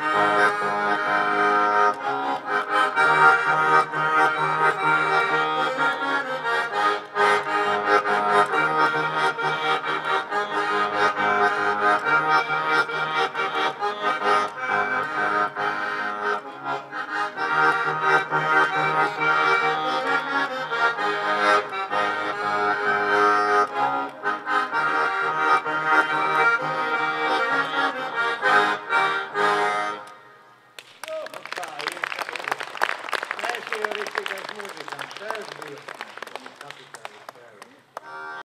Bye.